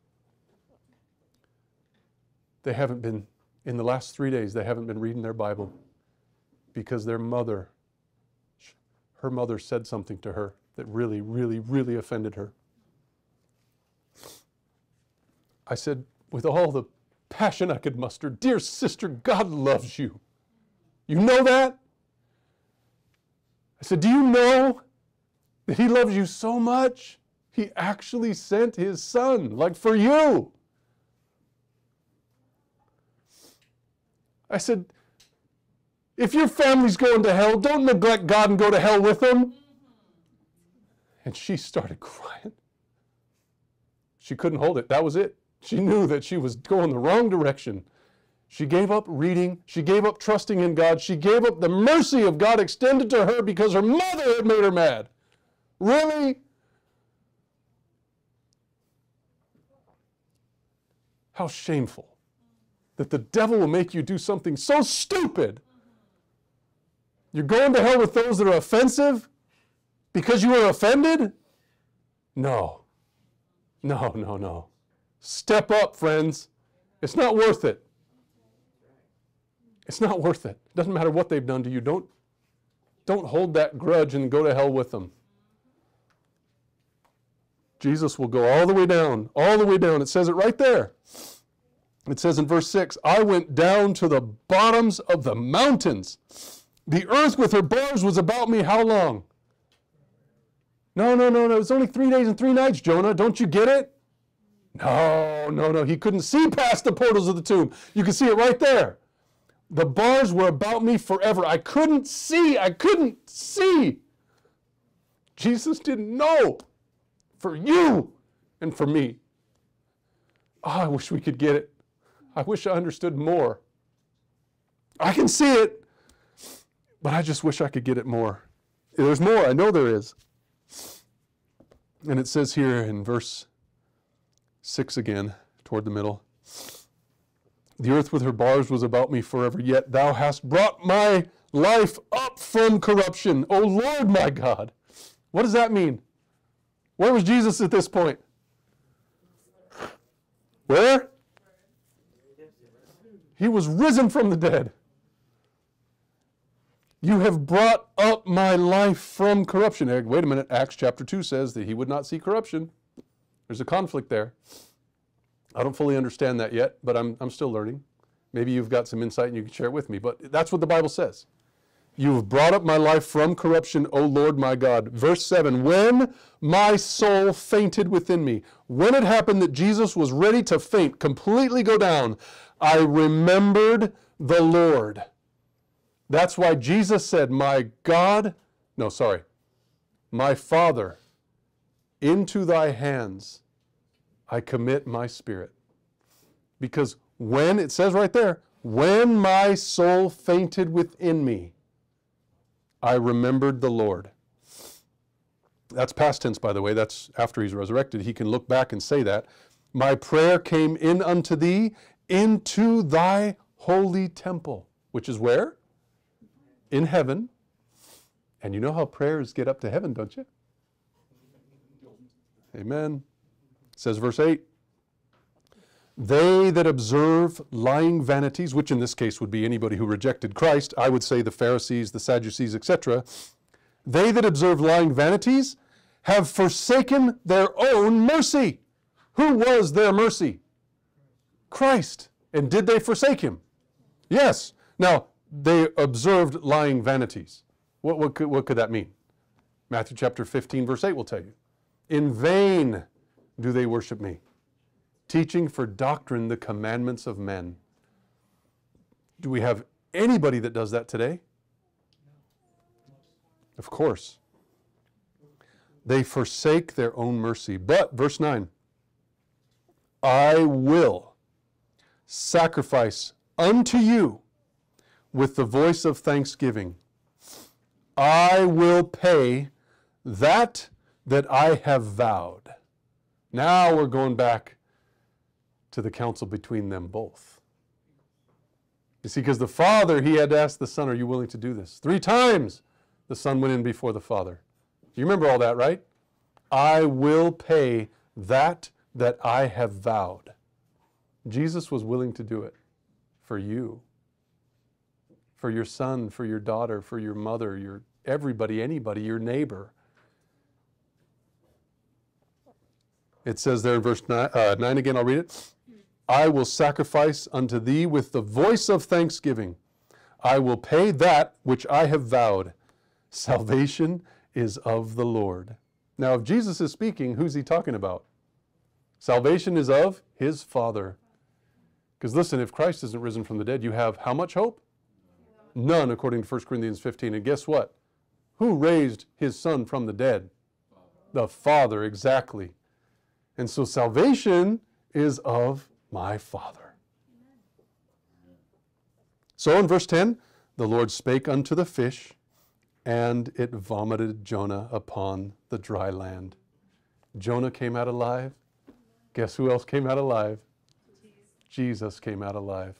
They haven't been, in the last three days, they haven't been reading their Bible because their mother, her mother said something to her that really, really, really offended her. I said, with all the passion I could muster, Dear sister, God loves you. You know that? I said, Do you know that He loves you so much? He actually sent His Son, like for you. I said, If your family's going to hell, don't neglect God and go to hell with them. And she started crying. She couldn't hold it. That was it. She knew that she was going the wrong direction. She gave up reading. She gave up trusting in God. She gave up the mercy of God extended to her because her mother had made her mad. Really? How shameful that the devil will make you do something so stupid. You're going to hell with those that are offensive because you were offended? No. No, no, no. Step up, friends. It's not worth it. It's not worth it. It doesn't matter what they've done to you. Don't, don't hold that grudge and go to hell with them. Jesus will go all the way down, all the way down. It says it right there. It says in verse 6 I went down to the bottoms of the mountains. The earth with her bars was about me how long? No, no, no, no. It's only three days and three nights, Jonah. Don't you get it? No, no, no. He couldn't see past the portals of the tomb. You can see it right there. The bars were about me forever. I couldn't see. I couldn't see. Jesus didn't know for you and for me. Oh, I wish we could get it. I wish I understood more. I can see it, but I just wish I could get it more. There's more. I know there is. And it says here in verse 6 again, toward the middle The earth with her bars was about me forever, yet thou hast brought my life up from corruption, O Lord my God. What does that mean? Where was Jesus at this point? Where? He was risen from the dead. You have brought up my life from corruption. Wait a minute. Acts chapter 2 says that he would not see corruption. There's a conflict there. I don't fully understand that yet, but I'm, I'm still learning. Maybe you've got some insight and you can share it with me, but that's what the Bible says. You have brought up my life from corruption, O Lord my God. Verse 7 When my soul fainted within me, when it happened that Jesus was ready to faint, completely go down, I remembered the Lord. That's why Jesus said, My God, no, sorry, my Father, into thy hands I commit my spirit. Because when, it says right there, when my soul fainted within me, I remembered the Lord. That's past tense, by the way. That's after he's resurrected. He can look back and say that. My prayer came in unto thee into thy holy temple, which is where? In heaven. And you know how prayers get up to heaven, don't you? Amen. Says verse 8 They that observe lying vanities, which in this case would be anybody who rejected Christ, I would say the Pharisees, the Sadducees, etc., they that observe lying vanities have forsaken their own mercy. Who was their mercy? Christ. And did they forsake him? Yes. Now, they observed lying vanities. What, what, could, what could that mean? Matthew chapter 15, verse 8 will tell you. In vain do they worship me, teaching for doctrine the commandments of men. Do we have anybody that does that today? Of course. They forsake their own mercy. But, verse 9, I will sacrifice unto you with the voice of thanksgiving. I will pay that that I have vowed. Now we're going back to the counsel between them both. You see, because the Father, he had to ask the Son, Are you willing to do this? Three times the Son went in before the Father. You remember all that, right? I will pay that that I have vowed. Jesus was willing to do it for you, for your son, for your daughter, for your mother, your everybody, anybody, your neighbor. It says there in verse nine, uh, 9 again, I'll read it. I will sacrifice unto thee with the voice of thanksgiving. I will pay that which I have vowed. Salvation is of the Lord. Now, if Jesus is speaking, who's he talking about? Salvation is of his Father. Because listen, if Christ isn't risen from the dead, you have how much hope? None, according to 1 Corinthians 15. And guess what? Who raised his Son from the dead? The Father, exactly. And so salvation is of my Father. So in verse 10, the Lord spake unto the fish, and it vomited Jonah upon the dry land. Jonah came out alive. Guess who else came out alive? Jesus came out alive.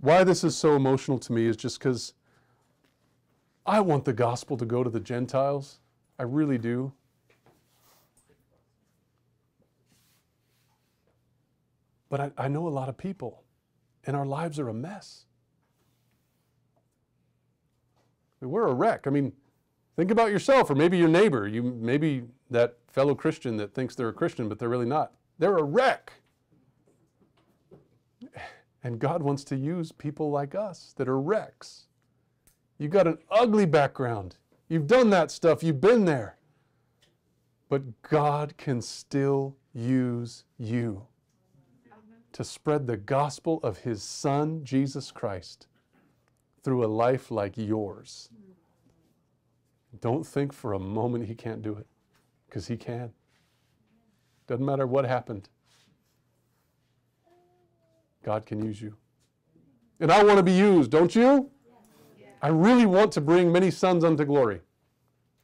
Why this is so emotional to me is just because I want the gospel to go to the Gentiles. I really do. But I, I know a lot of people, and our lives are a mess. We're a wreck. I mean, think about yourself, or maybe your neighbor. You maybe that fellow Christian that thinks they're a Christian, but they're really not. They're a wreck. And God wants to use people like us that are wrecks. You've got an ugly background. You've done that stuff. You've been there. But God can still use you to spread the gospel of His Son, Jesus Christ, through a life like yours. Don't think for a moment He can't do it, because He can. Doesn't matter what happened. God can use you. And I want to be used, don't you? I really want to bring many sons unto glory.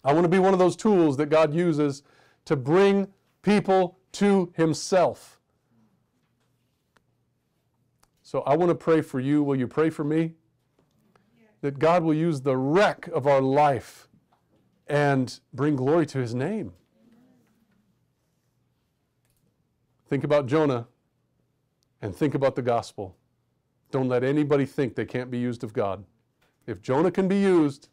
I want to be one of those tools that God uses to bring people to Himself. So I want to pray for you. Will you pray for me? That God will use the wreck of our life and bring glory to His name. Think about Jonah and think about the gospel. Don't let anybody think they can't be used of God. If Jonah can be used,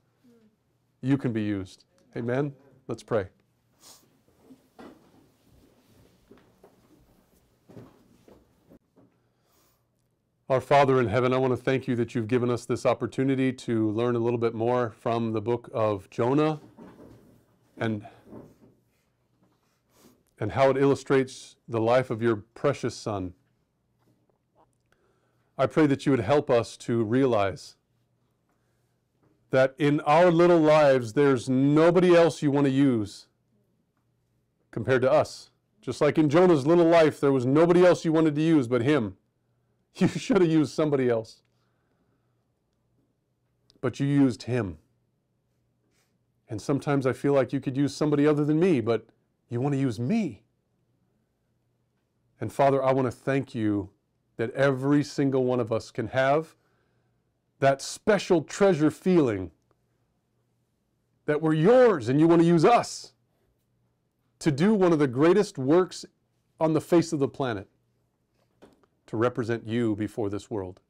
you can be used. Amen? Let's pray. Our Father in heaven, I want to thank you that you've given us this opportunity to learn a little bit more from the book of Jonah and, and how it illustrates the life of your precious Son. I pray that you would help us to realize that in our little lives, there's nobody else you want to use compared to us. Just like in Jonah's little life, there was nobody else you wanted to use but him. You should have used somebody else. But you used him. And sometimes I feel like you could use somebody other than me, but you want to use me. And Father, I want to thank you that every single one of us can have that special treasure feeling that we're yours and you want to use us to do one of the greatest works on the face of the planet to represent you before this world.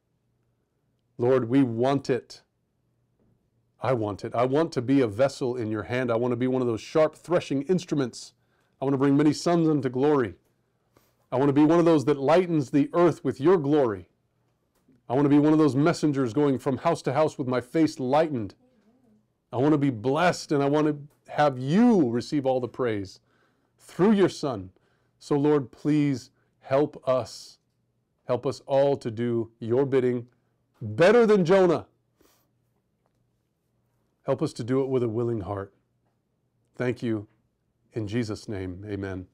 Lord, we want it. I want it. I want to be a vessel in your hand. I want to be one of those sharp threshing instruments. I want to bring many sons unto glory. I want to be one of those that lightens the earth with your glory. I want to be one of those messengers going from house to house with my face lightened. I want to be blessed and I want to have you receive all the praise through your Son. So, Lord, please help us Help us all to do your bidding better than Jonah. Help us to do it with a willing heart. Thank you. In Jesus' name, amen.